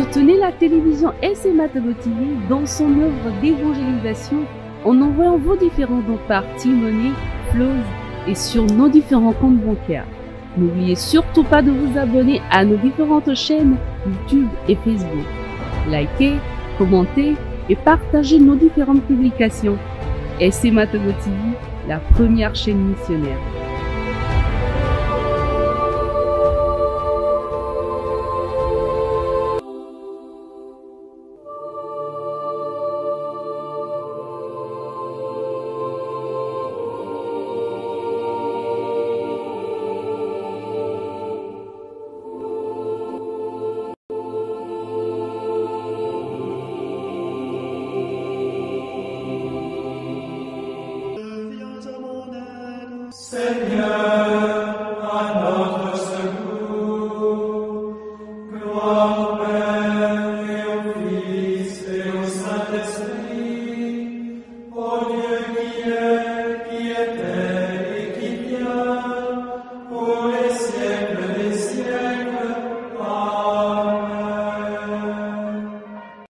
Soutenez la télévision SMA TV dans son œuvre d'évangélisation en envoyant vos différents dons par Timoney, Flows et sur nos différents comptes bancaires. N'oubliez surtout pas de vous abonner à nos différentes chaînes YouTube et Facebook. Likez, commentez et partagez nos différentes publications. SMA TV, la première chaîne missionnaire.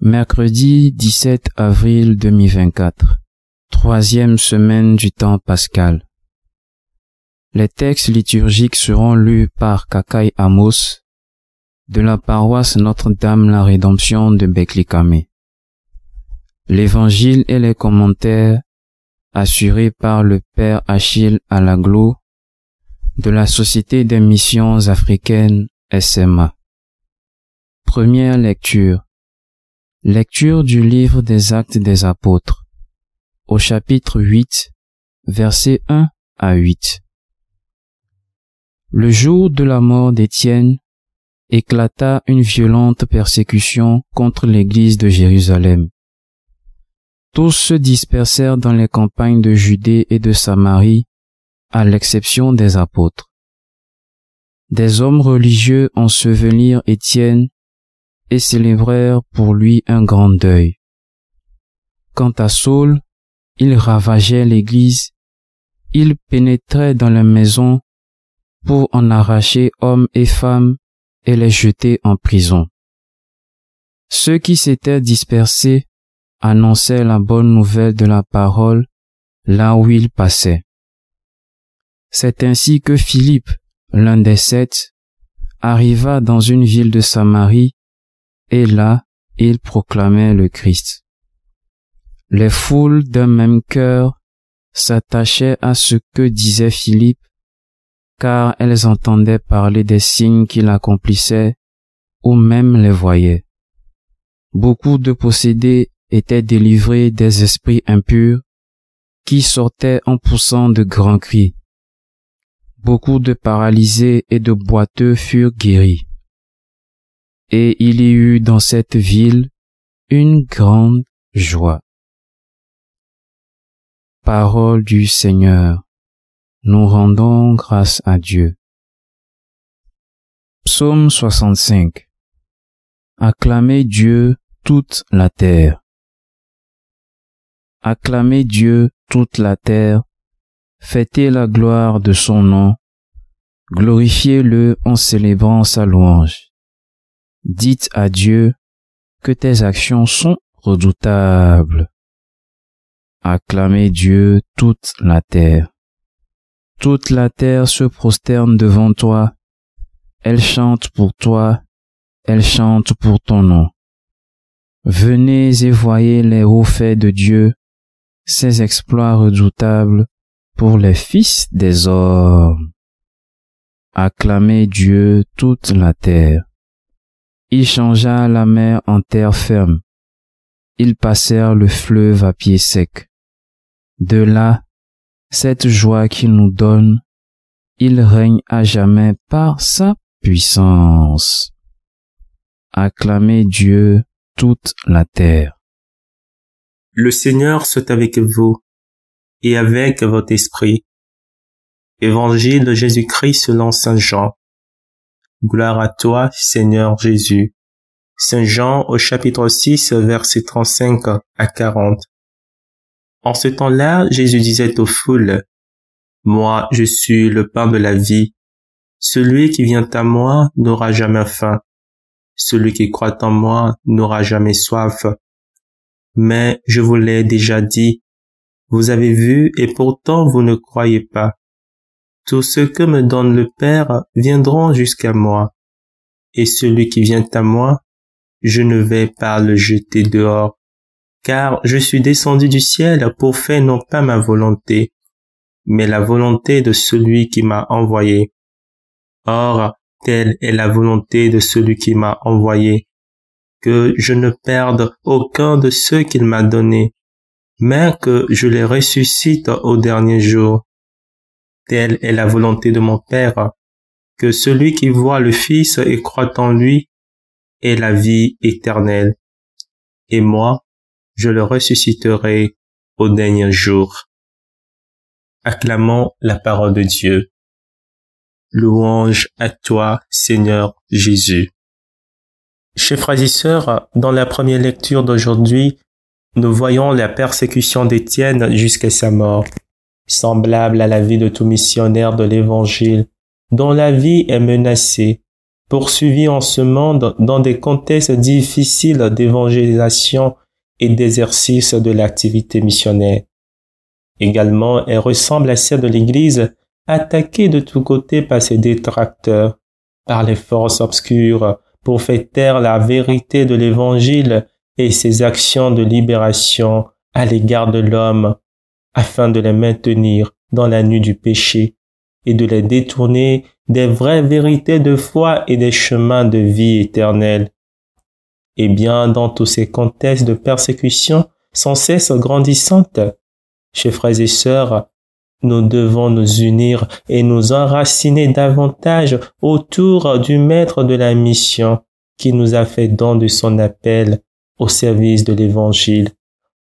Mercredi 17 avril 2024. Troisième semaine du temps pascal. Les textes liturgiques seront lus par Kakai Amos de la paroisse Notre-Dame la Rédemption de Beklikame. L'évangile et les commentaires assurés par le Père Achille Alaglo de la Société des missions africaines SMA. Première lecture. Lecture du livre des actes des apôtres. Au chapitre 8, versets 1 à 8. Le jour de la mort d'Étienne, éclata une violente persécution contre l'église de Jérusalem. Tous se dispersèrent dans les campagnes de Judée et de Samarie, à l'exception des apôtres. Des hommes religieux ensevelirent Étienne et célébrèrent pour lui un grand deuil. Quant à Saul, il ravageait l'église, il pénétrait dans la maison pour en arracher hommes et femmes et les jeter en prison. Ceux qui s'étaient dispersés annonçaient la bonne nouvelle de la parole là où ils passaient. C'est ainsi que Philippe, l'un des sept, arriva dans une ville de Samarie et là il proclamait le Christ. Les foules d'un même cœur s'attachaient à ce que disait Philippe, car elles entendaient parler des signes qu'il accomplissait ou même les voyaient. Beaucoup de possédés étaient délivrés des esprits impurs qui sortaient en poussant de grands cris. Beaucoup de paralysés et de boiteux furent guéris et il y eut dans cette ville une grande joie. Parole du Seigneur. Nous rendons grâce à Dieu. Psaume 65. Acclamez Dieu toute la terre. Acclamez Dieu toute la terre. Fêtez la gloire de son nom. Glorifiez-le en célébrant sa louange. Dites à Dieu que tes actions sont redoutables. Acclamez Dieu toute la terre. Toute la terre se prosterne devant toi. Elle chante pour toi. Elle chante pour ton nom. Venez et voyez les hauts faits de Dieu, ses exploits redoutables pour les fils des hommes. Acclamez Dieu toute la terre. Il changea la mer en terre ferme. Ils passèrent le fleuve à pied sec. De là, cette joie qu'il nous donne, il règne à jamais par sa puissance. Acclamez Dieu toute la terre. Le Seigneur soit avec vous et avec votre esprit. Évangile de Jésus-Christ selon Saint Jean. Gloire à toi, Seigneur Jésus. Saint Jean au chapitre 6, verset 35 à 40. En ce temps-là, Jésus disait aux foules, Moi, je suis le pain de la vie. Celui qui vient à moi n'aura jamais faim. celui qui croit en moi n'aura jamais soif. Mais je vous l'ai déjà dit, vous avez vu et pourtant vous ne croyez pas. Tout ce que me donne le Père viendront jusqu'à moi, et celui qui vient à moi, je ne vais pas le jeter dehors, car je suis descendu du ciel pour faire non pas ma volonté, mais la volonté de celui qui m'a envoyé. Or, telle est la volonté de celui qui m'a envoyé, que je ne perde aucun de ceux qu'il m'a donnés, mais que je les ressuscite au dernier jour. Telle est la volonté de mon Père, que celui qui voit le Fils et croit en lui ait la vie éternelle. Et moi, je le ressusciterai au dernier jour. Acclamons la parole de Dieu. Louange à toi, Seigneur Jésus. Chers frères dans la première lecture d'aujourd'hui, nous voyons la persécution d'Étienne jusqu'à sa mort, semblable à la vie de tout missionnaire de l'Évangile, dont la vie est menacée, poursuivi en ce monde dans des contextes difficiles d'évangélisation et d'exercice de l'activité missionnaire. Également, elle ressemble à celle de l'Église, attaquée de tous côtés par ses détracteurs, par les forces obscures, pour faire taire la vérité de l'Évangile et ses actions de libération à l'égard de l'homme, afin de les maintenir dans la nuit du péché et de les détourner des vraies vérités de foi et des chemins de vie éternelle. Et bien, dans tous ces contextes de persécution sans cesse grandissantes, chers frères et sœurs, nous devons nous unir et nous enraciner davantage autour du maître de la mission qui nous a fait don de son appel au service de l'Évangile,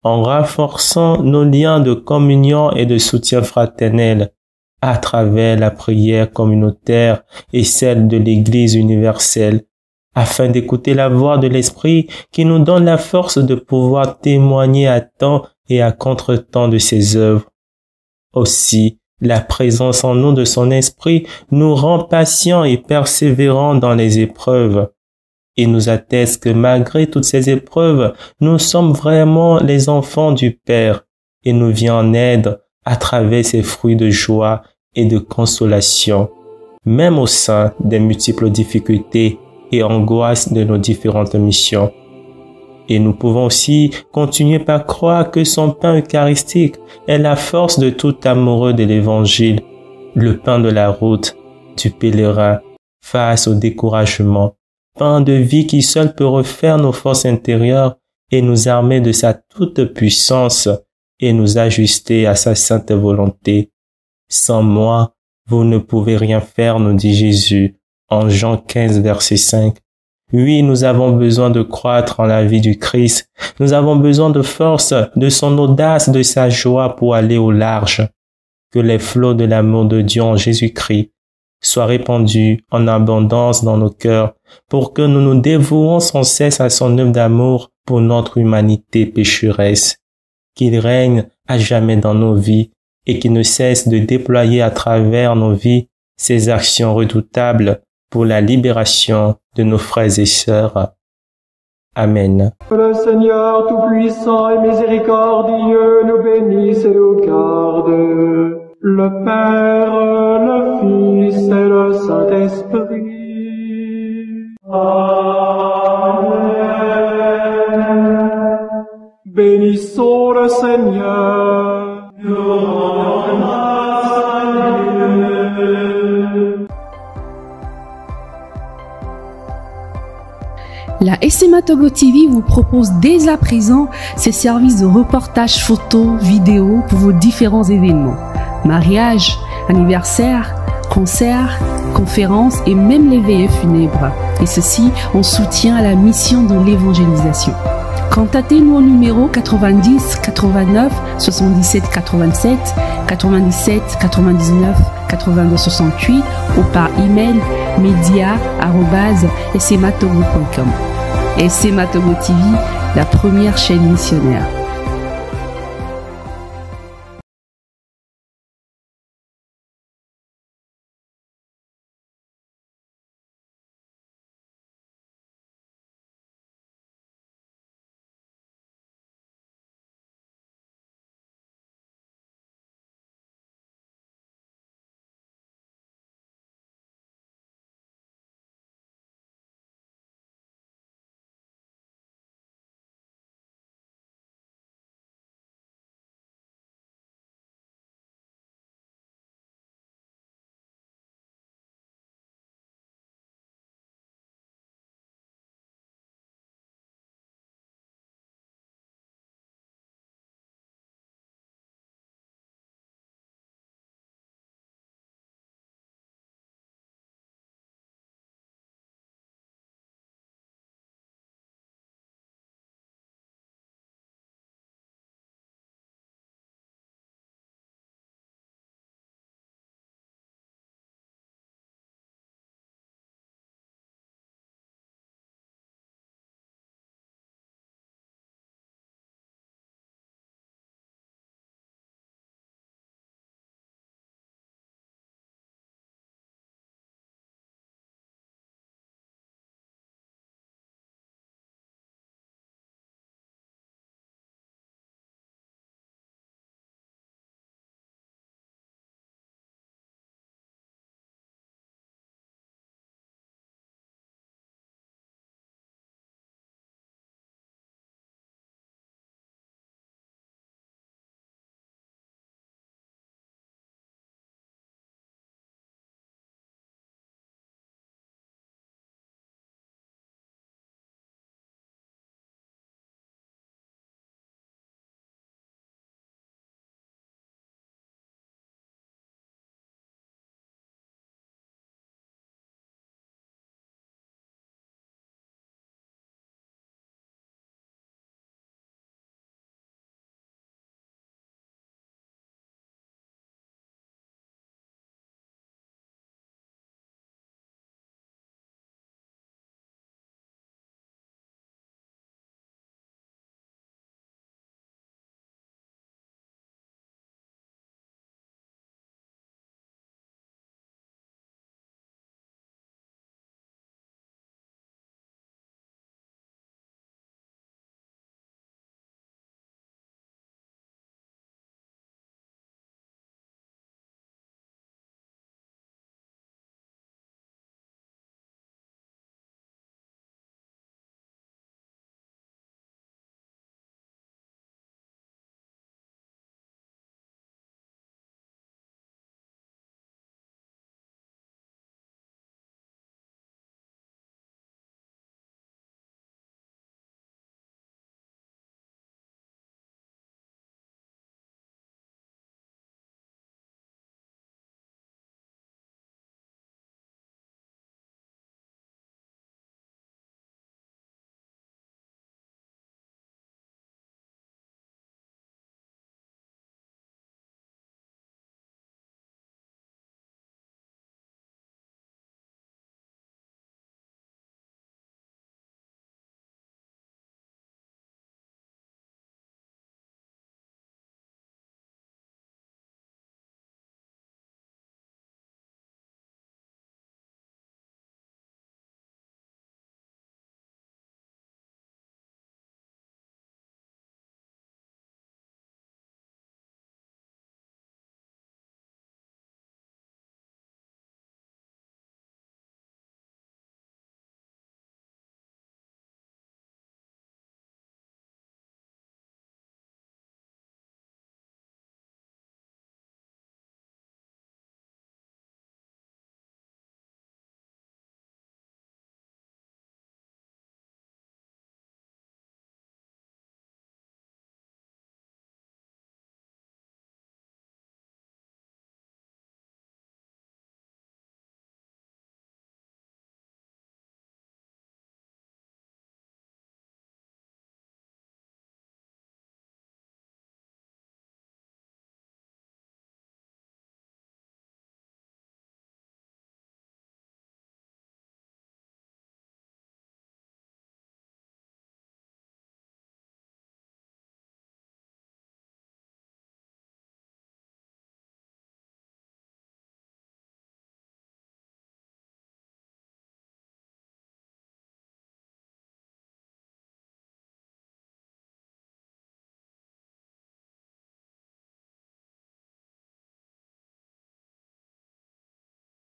en renforçant nos liens de communion et de soutien fraternel à travers la prière communautaire et celle de l'Église universelle, afin d'écouter la voix de l'Esprit qui nous donne la force de pouvoir témoigner à temps et à contre-temps de ses œuvres. Aussi, la présence en nous de son Esprit nous rend patients et persévérants dans les épreuves, et nous atteste que malgré toutes ces épreuves, nous sommes vraiment les enfants du Père et nous vient en aide à travers ces fruits de joie et de consolation, même au sein des multiples difficultés et angoisses de nos différentes missions. Et nous pouvons aussi continuer par croire que son pain eucharistique est la force de tout amoureux de l'évangile, le pain de la route, du pèlerin, face au découragement, pain de vie qui seul peut refaire nos forces intérieures et nous armer de sa toute puissance et nous ajuster à sa sainte volonté. Sans moi, vous ne pouvez rien faire, nous dit Jésus en Jean 15, verset 5. Oui, nous avons besoin de croître en la vie du Christ. Nous avons besoin de force, de son audace, de sa joie pour aller au large. Que les flots de l'amour de Dieu en Jésus-Christ soient répandus en abondance dans nos cœurs pour que nous nous dévouons sans cesse à son œuvre d'amour pour notre humanité pécheresse. Qu'il règne à jamais dans nos vies et qu'il ne cesse de déployer à travers nos vies ses actions redoutables pour la libération de nos frères et sœurs. Amen. Le Seigneur Tout-Puissant et Miséricordieux nous bénisse et nous garde. Le Père, le Fils et le Saint-Esprit. Amen. Bénissons le Seigneur. Togo TV vous propose dès à présent ses services de reportage photo, vidéo pour vos différents événements. Mariage, anniversaire, concerts, conférences et même les veillées funèbres. Et ceci en soutien à la mission de l'évangélisation. Contactez-nous au numéro 90 89 77 87 97 99 82 68 ou par email media@smatogo.com. SMA Togo TV, la première chaîne missionnaire.